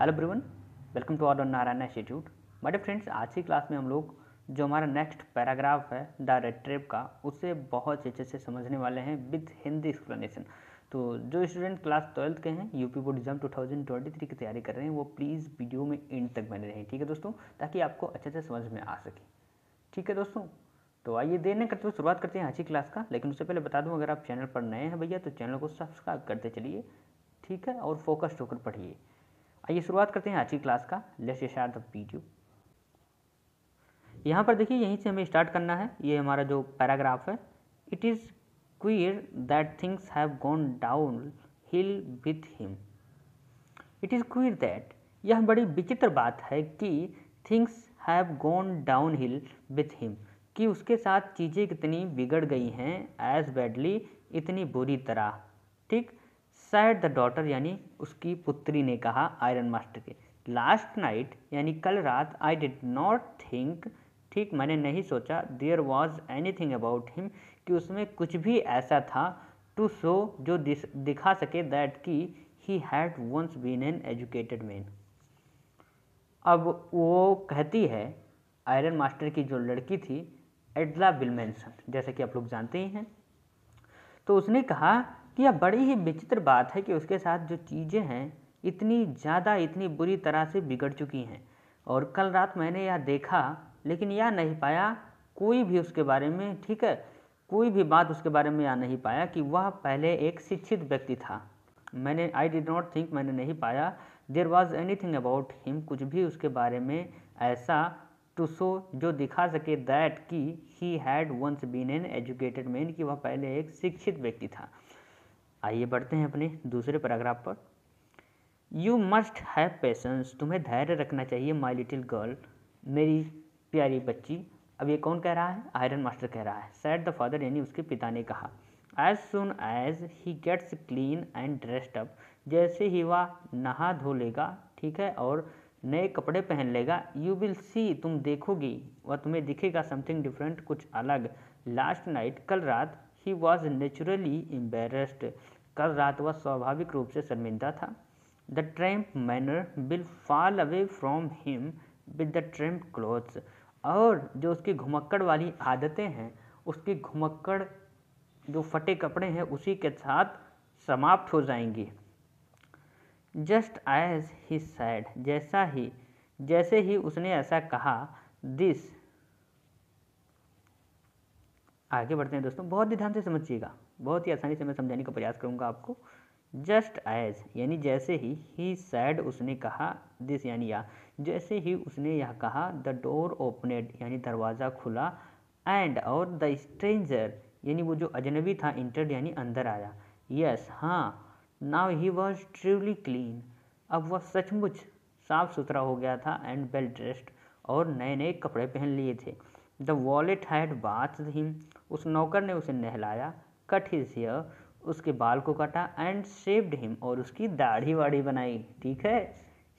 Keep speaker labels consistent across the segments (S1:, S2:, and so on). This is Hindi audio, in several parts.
S1: Hello ब्रिवन welcome to all Narayan institute my friends आज की क्लास में हम लोग जो हमारा नेक्स्ट पैराग्राफ है द रेड ट्रिप का, उसे बहुत अच्छे से समझने वाले हैं विद हिंदी एक्सप्लेनेशन तो जो स्टूडेंट क्लास ट्वेल्थ के हैं यूपी बोर्ड एग्ज़ाम 2023 की तैयारी कर रहे हैं, वो प्लीज़ वीडियो में एंड तक बने रहें, ठीक है दोस्तों? ताकि आपको अच्छे से समझ में आ सके। ठीक है दोस्तों? तो आइए देर नहीं करते हुए शुरुआत करते हैं आज की क्लास का, लेकिन उससे पहले बता दूँ, अगर आप चैनल पर नए हैं भैया तो चैनल को सब्सक्राइब करते चलिए, ठीक है? और फोकस्ड होकर पढ़िए। आइए शुरुआत करते हैं आज की क्लास का लेट्स स्टार्ट द वीडियो यहाँ पर देखिए, यहीं से हमें स्टार्ट करना है। ये हमारा जो पैराग्राफ है, it is queer that things have gone downhill with him. It is queer that, यह बड़ी विचित्र बात है कि things have gone downhill with him, कि उसके साथ चीज़ें कितनी बिगड़ गई हैं, एज बैडली इतनी बुरी तरह। ठीक? सैड द डॉटर यानी उसकी पुत्री ने कहा आयरन मास्टर के। लास्ट नाइट, यानी कल रात आई डिड नॉट थिंक ठीक, मैंने नहीं सोचा there was anything about him कि उसमें कुछ भी ऐसा था टू शो जो दिखा सके दैट कि he had once been an educated man अब वो कहती है, आयरन मास्टर की जो लड़की थी, एडला बिलमेंसन जैसे कि आप लोग जानते ही हैं। तो उसने कहा यह बड़ी ही विचित्र बात है कि उसके साथ जो चीज़ें हैं, इतनी ज़्यादा इतनी बुरी तरह से बिगड़ चुकी हैं। और कल रात मैंने यह देखा, लेकिन यह नहीं पाया कोई भी उसके बारे में, ठीक है? कोई भी बात उसके बारे में यह नहीं पाया कि वह पहले एक शिक्षित व्यक्ति था। मैंने आई डिड नॉट थिंक मैंने नहीं पाया। There was anything about him कुछ भी उसके बारे में ऐसा टू शो जो दिखा सके दैट कि he had once been an educated man कि वह पहले एक शिक्षित व्यक्ति था। आइए बढ़ते हैं अपने दूसरे पैराग्राफ पर। यू मस्ट हैव पेशेंस तुम्हें धैर्य रखना चाहिए माई लिटिल गर्ल मेरी प्यारी बच्ची। अब ये कौन कह रहा है? आयरन मास्टर कह रहा है। सैड द फादर यानी उसके पिता ने कहा। As soon as he gets clean and dressed up जैसे ही वह नहा धो लेगा, ठीक है, और नए कपड़े पहन लेगा यू विल सी तुम देखोगी, वह तुम्हें दिखेगा समथिंग डिफरेंट कुछ अलग। लास्ट नाइट कल रात ही वॉज़ नेचुरली एम्बेरस्ड कल रात वह स्वाभाविक रूप से शर्मिंदा था। The tramp manner will fall away from him with the tramp clothes और जो उसकी घुमक्कड़ वाली आदतें हैं, उसकी घुमक्कड़, जो फटे कपड़े हैं, उसी के साथ समाप्त हो जाएँगी। जस्ट एज ही सैड जैसा ही, जैसे ही उसने ऐसा कहा दिस आगे बढ़ते हैं दोस्तों, बहुत ही ध्यान से समझिएगा, बहुत ही आसानी से मैं समझाने का प्रयास करूँगा आपको। जस्ट एज यानी जैसे ही ही सैड उसने कहा दिस यानी या। जैसे ही उसने यह कहा द डोर ओपनेड यानी दरवाज़ा खुला एंड और द स्ट्रेंजर यानी वो जो अजनबी था इंटर्ड यानी अंदर आया। यस हाँ now he was truly clean अब वह सचमुच साफ़ सुथरा हो गया था एंड वेल ड्रेस्ड और नए नए कपड़े पहन लिए थे। The valet had bath him उस नौकर ने उसे नहलाया, कट हिज हेयर उसके बाल को काटा एंड शेव्ड हिम और उसकी दाढ़ी वाढ़ी बनाई। ठीक है?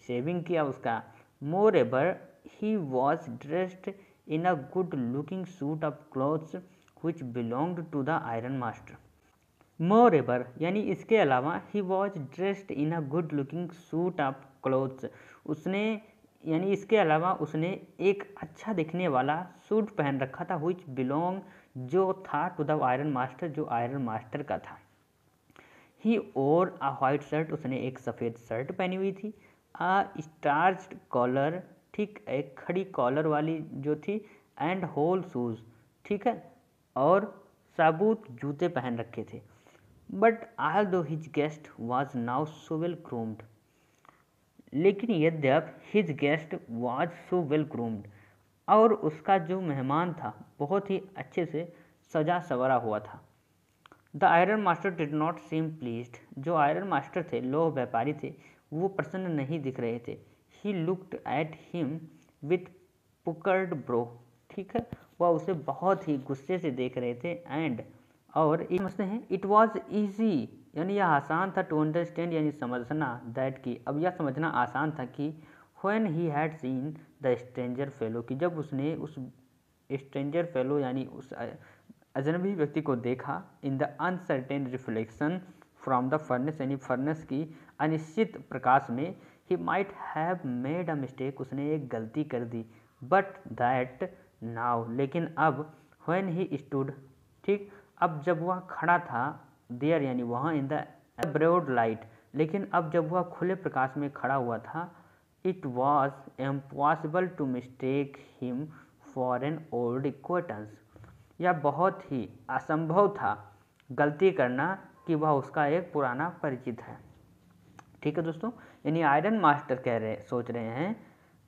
S1: शेविंग किया उसका। Moreover he was dressed in a good looking suit of clothes belonged to the ironmaster moreover यानी इसके अलावा he was dressed in a good looking suit of clothes उसने यानी इसके अलावा उसने एक अच्छा दिखने वाला सूट पहन रखा था विच बिलोंग जो था टू द आयरन मास्टर जो आयरन मास्टर का था। ही और अ वाइट शर्ट उसने एक सफ़ेद शर्ट पहनी हुई थी। आ स्टार्च कॉलर ठीक, एक खड़ी कॉलर वाली जो थी एंड होल शूज़ ठीक है? और साबुत जूते पहन रखे थे। But although his guest was now so well groomed लेकिन यद्यप his guest was so well groomed और उसका जो मेहमान था, बहुत ही अच्छे से सजा सवरा हुआ था। The iron master did not seem pleased जो आयरन मास्टर थे, लोह व्यापारी थे, वो प्रसन्न नहीं दिख रहे थे। He looked at him with puckered brow ठीक है? वह उसे बहुत ही गुस्से से देख रहे थे एंड और समझते हैं इट वॉज़ ईजी यानी यह आसान था टू अंडरस्टैंड यानी समझना दैट की। अब यह समझना आसान था कि when he had seen the stranger fellow कि जब उसने उस स्ट्रेंजर फेलो यानी उस अजनबी व्यक्ति को देखा in the uncertain reflection from the furnace यानी फर्नेस की अनिश्चित प्रकाश में he might have made a mistake उसने एक गलती कर दी। बट दैट नाउ लेकिन अब व्हेन ही स्टूड ठीक, अब जब वह खड़ा था देयर, यानी वहाँ इन द ब्रॉड लाइट लेकिन अब जब वह खुले प्रकाश में खड़ा हुआ था it was impossible to mistake him for an old acquaintance यह बहुत ही असंभव था, गलती करना कि वह उसका एक पुराना परिचित है। ठीक है दोस्तों, यानी आयरन मास्टर कह रहे, सोच रहे हैं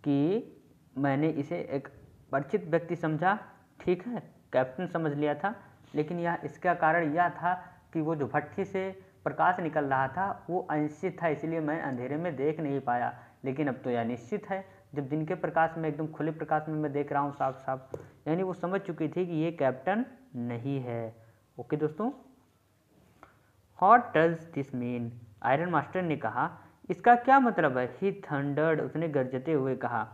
S1: कि मैंने इसे एक परिचित व्यक्ति समझा, ठीक है कैप्टन समझ लिया था, लेकिन यह इसका कारण यह था कि वो जो भट्टी से प्रकाश निकल रहा था, वो अनिश्चित था, इसलिए मैं अंधेरे में देख नहीं पाया। लेकिन अब तो यह निश्चित है। जब दिन के प्रकाश में, एकदम खुले प्रकाश में मैं देख रहा हूँ साफ़ साफ़ यानी वो समझ चुकी थी कि ये कैप्टन नहीं है। ओके दोस्तों? What does this mean ironmaster ने कहा, इसका क्या मतलब है? ही थंडर्ड उसने गरजते हुए कहा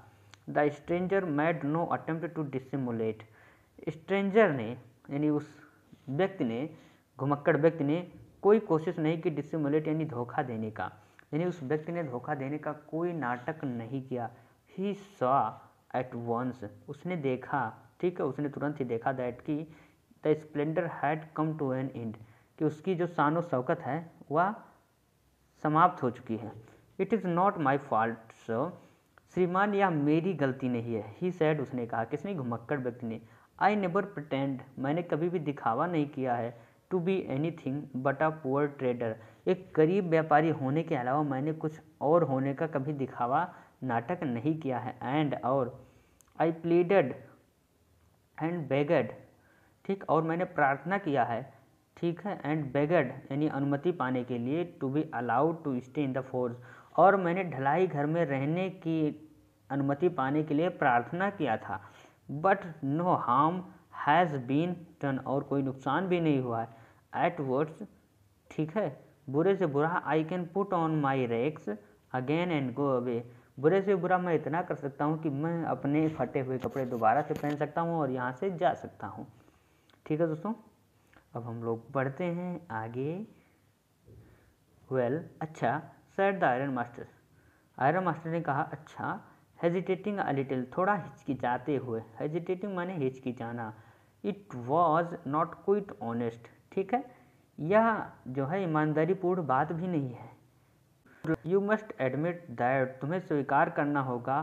S1: the stranger made no attempt to dissimulate stranger ने, यानी उस व्यक्ति ने घुमक्कड़ व्यक्ति ने कोई कोशिश नहीं की डिसिमुलेट यानी धोखा देने का। यानी उस व्यक्ति ने धोखा देने का कोई नाटक नहीं किया। ही सॉ एट वंस उसने देखा, ठीक है, उसने तुरंत ही देखा दैट कि the splendour had come to an end कि उसकी जो शान शौकत है, वह समाप्त हो चुकी है। It is not my fault sir श्रीमान, यह मेरी गलती नहीं है। ही सैड उसने कहा, किसने? घुमक्कड़ व्यक्ति ने। आई नेवर प्रटेंड मैंने कभी भी दिखावा नहीं किया है। To be anything but a poor trader एक गरीब व्यापारी होने के अलावा मैंने कुछ और होने का कभी दिखावा नाटक नहीं किया है। एंड और आई प्लीडेड एंड बेगड ठीक, और मैंने प्रार्थना किया है, ठीक है एंड बेगड यानी अनुमति पाने के लिए to be allowed to stay in the forge और मैंने ढलाई घर में रहने की अनुमति पाने के लिए प्रार्थना किया था। But no harm has been done और कोई नुकसान भी नहीं हुआ है। एट वर्ड्स ठीक है? बुरे से बुरा I can put on my rags again and go away बुरे से बुरा मैं इतना कर सकता हूँ कि मैं अपने फटे हुए कपड़े दोबारा से पहन सकता हूँ और यहाँ से जा सकता हूँ। ठीक है दोस्तों? अब हम लोग बढ़ते हैं आगे। वेल well, अच्छा said the iron master iron master ने कहा अच्छा हेजिटेटिंग अ लिटिल थोड़ा हिचकिचाते हुए. हेजिटेटिंग माने हिचकिचाना। It was not quite honest ठीक है? यह जो है, ईमानदारीपूर्ण बात भी नहीं है। यू मस्ट एडमिट दैट तुम्हें स्वीकार करना होगा।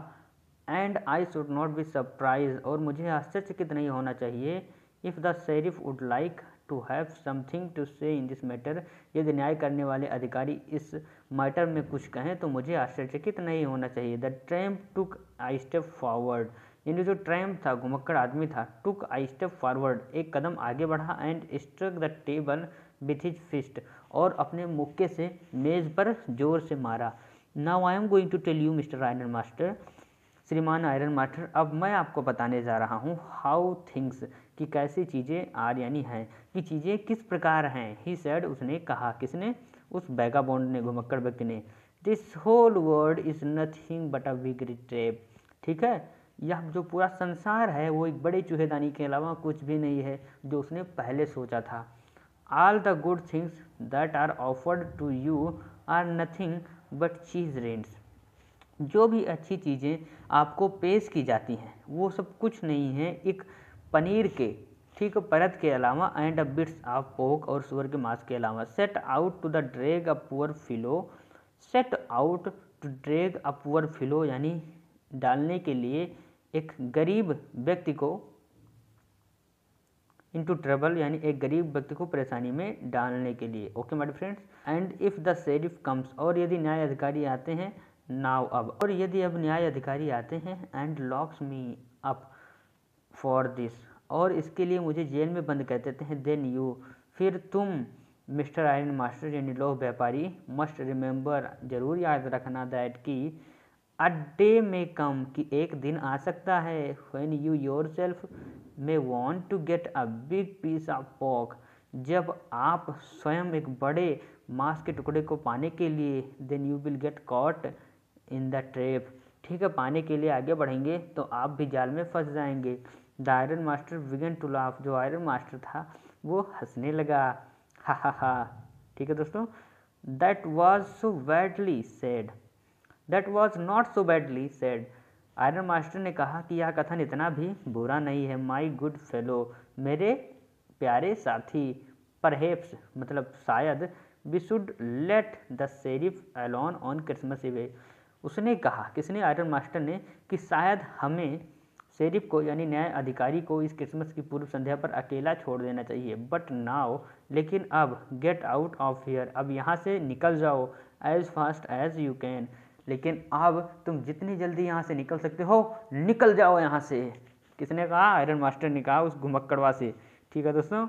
S1: And I should not be surprised और मुझे आश्चर्यचकित नहीं होना चाहिए। If the sheriff would like to have something to say in this matter यदि न्याय करने वाले अधिकारी इस मैटर में कुछ कहें तो मुझे आश्चर्यचकित नहीं होना चाहिए। The tramp took a step forward यानी जो ट्रैम्प था, घुमक्कड़ आदमी था टुक आई स्टेप फॉरवर्ड एक कदम आगे बढ़ा and struck the table with his fist और अपने मुक्के से मेज़ पर ज़ोर से मारा। Now I am going to tell you mister ironmaster श्रीमान आयरन मास्टर अब मैं आपको बताने जा रहा हूँ हाउ थिंग्स कि कैसी चीज़ें आर यानी हैं, कि चीज़ें किस प्रकार हैं। ही सैड उसने कहा, किसने? उस बैगा बॉन्ड ने, घुमक्कड़ व्यक्ति ने। This whole world is nothing but a big trap ठीक है? यह जो पूरा संसार है, वो एक बड़े चूहेदानी के अलावा कुछ भी नहीं है, जो उसने पहले सोचा था। All the good things that are offered to you are nothing but cheese rinds जो भी अच्छी चीज़ें आपको पेश की जाती हैं, वो सब कुछ नहीं है एक पनीर के, ठीक, परत के अलावा and a bits of pork और सुअर के मांस के अलावा। Set out to the drag a poor fellow set out to drag a poor fellow यानी डालने के लिए एक गरीब व्यक्ति को इनटू ट्रबल यानी एक गरीब व्यक्ति को परेशानी में डालने के लिए। Okay my friends and if the sheriff comes और यदि न्याय अधिकारी आते हैं नाव अब। और यदि अब न्याय अधिकारी आते हैं and locks me up for this और इसके लिए मुझे जेल में बंद कर देते हैं देन यू फिर तुम मिस्टर आयरन मास्टर, यानी लोह व्यापारी मस्ट रिमेंबर ज़रूर याद रखना दैट कि अ डे में कम कि एक दिन आ सकता है। When you yourself may want to get a big piece of pork जब आप स्वयं एक बड़े मांस के टुकड़े को पाने के लिए then you will get caught in the trap ठीक है, पाने के लिए आगे बढ़ेंगे तो आप भी जाल में फंस जाएँगे। The ironmaster began to laugh जो आयरन मास्टर था, वो हंसने लगा। हा हा हा। ठीक है दोस्तों that was so badly said that was not so badly said ironmaster ने कहा कि यह कथन इतना भी बुरा नहीं है माई गुड फेलो मेरे प्यारे साथी परहेप्स मतलब शायद we should let the sheriff alone on Christmas Eve उसने कहा, किसने? आयरन मास्टर ने कि शायद हमें शेरिफ को, यानी न्याय अधिकारी को इस क्रिसमस की पूर्व संध्या पर अकेला छोड़ देना चाहिए। बट नाउ लेकिन अब गेट आउट ऑफ़ हियर अब यहाँ से निकल जाओ as fast as you can लेकिन अब तुम जितनी जल्दी यहाँ से निकल सकते हो, निकल जाओ यहाँ से। किसने कहा? आयरन मास्टर ने कहा, उस घुमक्कड़वा से। ठीक है दोस्तों?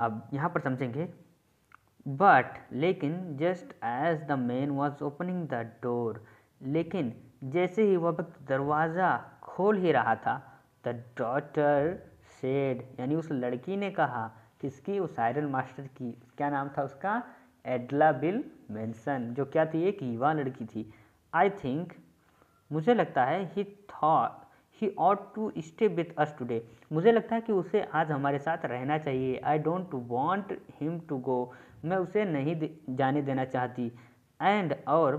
S1: अब यहाँ पर समझेंगे। बट लेकिन just as the man was opening the door लेकिन जैसे ही वह वक्त दरवाज़ा खोल ही रहा था द डॉटर सेड यानी उस लड़की ने कहा, किसकी? उस आयरन मास्टर की। क्या नाम था उसका? एडला बिल मेंसन जो क्या थी एक युवा लड़की थी। आई थिंक मुझे लगता है he thought he ought to stay with us today मुझे लगता है कि उसे आज हमारे साथ रहना चाहिए। I don't want him to go मैं उसे नहीं दे, जाने देना चाहती। एंड और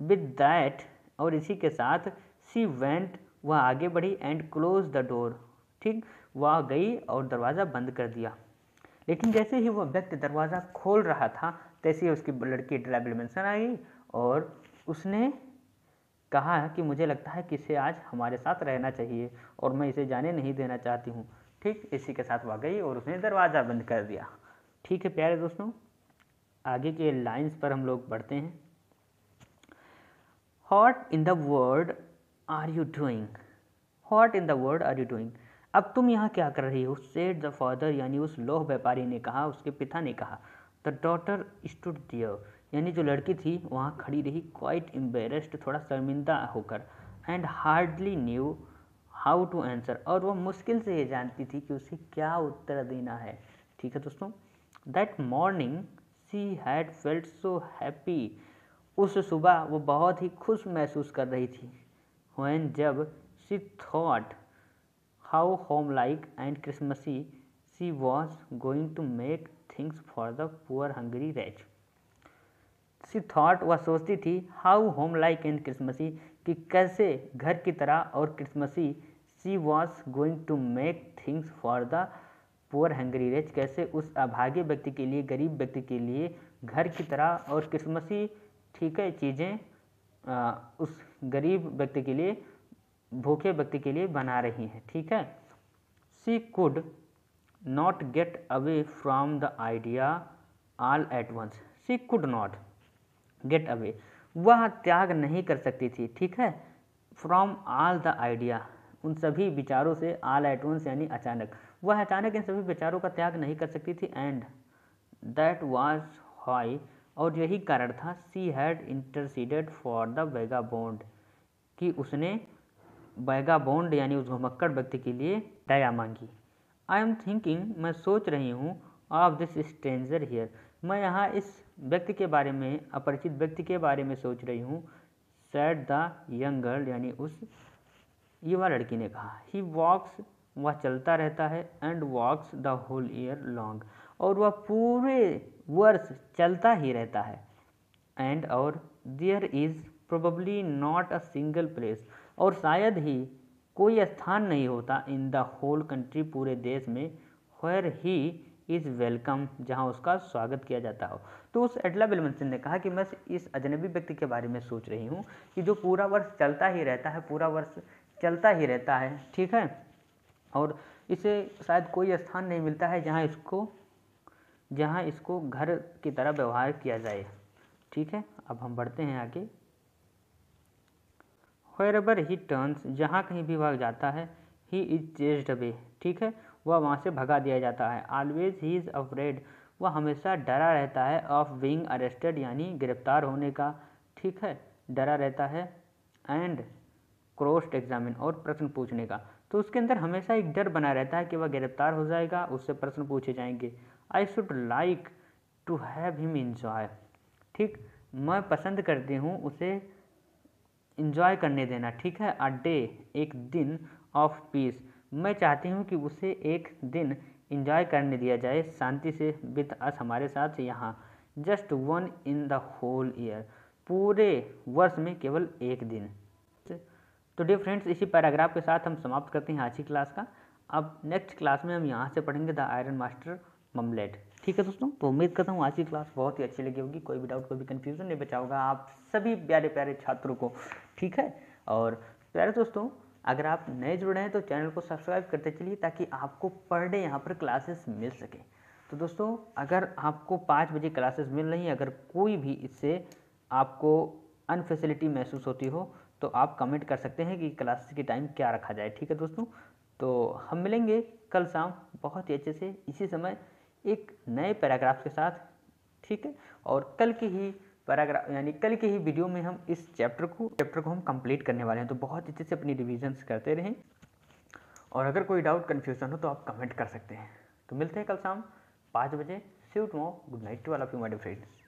S1: विद दैट और इसी के साथ सी वेंट वह आगे बढ़ी एंड क्लोज द डोर ठीक वह गई और दरवाज़ा बंद कर दिया। लेकिन जैसे ही वह व्यक्ति दरवाज़ा खोल रहा था तैसे ही उसकी लड़की ड्राइबिल मेंशन आ गई और उसने कहा कि मुझे लगता है कि इसे आज हमारे साथ रहना चाहिए और मैं इसे जाने नहीं देना चाहती हूँ। ठीक, इसी के साथ वह गई और उसने दरवाज़ा बंद कर दिया। ठीक है, प्यारे दोस्तों, आगे के लाइंस पर हम लोग बढ़ते हैं। What in the are you doing what in the world are you doing अब तुम यहाँ क्या कर रही हो? सेड द फादर यानी उस लोह व्यापारी ने कहा, उसके पिता ने कहा। द डॉटर स्टूड दियर यानी जो लड़की थी, वहाँ खड़ी रही क्वाइट एम्बेरस्ड थोड़ा शर्मिंदा होकर and hardly knew how to answer और वह मुश्किल से ये जानती थी कि उसे क्या उत्तर देना है। ठीक है दोस्तों? That morning she had felt so happy उस सुबह वो बहुत ही खुश महसूस कर रही थी। वैन जब she thought how homelike and Christmassy she was going to make things for the poor hungry wretch she thought वह सोचती थी how homelike and Christmassy कि कैसे घर की तरह और Christmassy she was going to make things for the poor hungry wretch कैसे उस अभागे व्यक्ति के लिए, गरीब व्यक्ति के लिए घर की तरह और क्रिसमसी ठीक है चीज़ें उस गरीब व्यक्ति के लिए, भूखे व्यक्ति के लिए बना रही हैं, ठीक है? She could not get away from the idea all at once she could not get away वह त्याग नहीं कर सकती थी, ठीक है? फ्रॉम ऑल द आइडिया उन सभी विचारों से ऑल एट वंस यानी अचानक। वह अचानक इन सभी विचारों का त्याग नहीं कर सकती थी एंड दैट वॉज़ हाई और यही कारण था she had interceded for the vagabond कि उसने बैगा बॉन्ड यानी उस घुमक्कड़ व्यक्ति के लिए दया मांगी। आई एम थिंकिंग मैं सोच रही हूँ ऑफ़ दिस स्ट्रेंजर हियर मैं यहाँ इस व्यक्ति के बारे में, अपरिचित व्यक्ति के बारे में सोच रही हूँ। सैड द यंग गर्ल यानी उस युवा लड़की ने कहा। ही वॉक्स वह चलता रहता है and walks the whole year long और वह पूरे वर्ष चलता ही रहता है। एंड और there is probably not a single place और शायद ही कोई स्थान नहीं होता इन द होल कंट्री पूरे देश में वेयर ही इज़ वेलकम जहाँ उसका स्वागत किया जाता हो। तो उस एडला बिलमसन ने कहा कि मैं इस अजनबी व्यक्ति के बारे में सोच रही हूँ कि जो पूरा वर्ष चलता ही रहता है, पूरा वर्ष चलता ही रहता है, ठीक है? और इसे शायद कोई स्थान नहीं मिलता है जहाँ इसको जहाँ इसको घर की तरह व्यवहार किया जाए, ठीक है? अब हम बढ़ते हैं आगे। वेर एवर ही टर्न्स जहाँ कहीं भी वह जाता है ही इज़ चेस्ड अवे ठीक है? वह वहाँ से भगा दिया जाता है। ऑलवेज ही इज़ अफ्रेड वह हमेशा डरा रहता है ऑफ़ बींग अरेस्टेड यानी गिरफ़्तार होने का, ठीक है? डरा रहता है एंड क्रॉस्ड एग्जामिन और प्रश्न पूछने का। तो उसके अंदर हमेशा एक डर बना रहता है कि वह गिरफ़्तार हो जाएगा, उससे प्रश्न पूछे जाएँगे। I should like to have him enjoy ठीक? मैं पसंद करती हूँ उसे इंजॉय करने देना, ठीक है? अ डे एक दिन ऑफ़ पीस मैं चाहती हूँ कि उसे एक दिन इंजॉय करने दिया जाए, शांति से विद अस हमारे साथ यहाँ. Just one in the whole year पूरे वर्ष में केवल एक दिन. तो डे फ्रेंड्स इसी पैराग्राफ के साथ हम समाप्त करते हैं आज की क्लास का. अब नेक्स्ट क्लास में हम यहाँ से पढ़ेंगे द आयरन मास्टर ममलेट ठीक है दोस्तों तो उम्मीद करता हूँ आज की क्लास बहुत ही अच्छी लगी होगी। कोई भी डाउट कोई भी कन्फ्यूज़न नहीं बचा होगा आप सभी प्यारे प्यारे छात्रों को, ठीक है? और प्यारे दोस्तों, अगर आप नए जुड़े हैं तो चैनल को सब्सक्राइब करते चलिए ताकि आपको पर डे यहाँ पर क्लासेस मिल सके। तो दोस्तों, अगर आपको पाँच बजे क्लासेस मिल रही हैं, अगर कोई भी इससे आपको अनफेसिलिटी महसूस होती हो तो आप कमेंट कर सकते हैं कि क्लासेस की टाइम क्या रखा जाए, ठीक है दोस्तों? तो हम मिलेंगे कल शाम बहुत ही अच्छे से, इसी समय एक नए पैराग्राफ के साथ, ठीक है? और कल की ही पैराग्राफ यानी कल की ही वीडियो में हम इस चैप्टर को चैप्टर को हम कंप्लीट करने वाले हैं। तो बहुत अच्छे से अपनी रिविजन्स करते रहें। और अगर कोई डाउट, कन्फ्यूज़न हो तो आप कमेंट कर सकते हैं। तो मिलते हैं कल शाम पाँच बजे। See tomorrow good night to all of you my friends